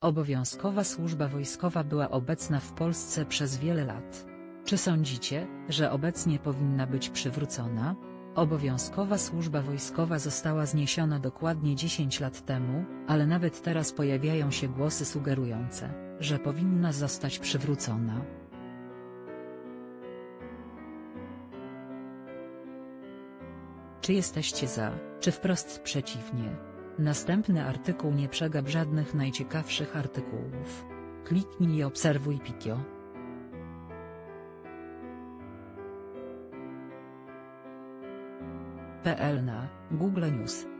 Obowiązkowa służba wojskowa była obecna w Polsce przez wiele lat. Czy sądzicie, że obecnie powinna być przywrócona? Obowiązkowa służba wojskowa została zniesiona dokładnie 10 lat temu, ale nawet teraz pojawiają się głosy sugerujące, że powinna zostać przywrócona. Czy jesteście za, czy wprost przeciwnie? Następny artykuł nie przegap żadnych najciekawszych artykułów. Kliknij i obserwuj Pikio. PL na Google News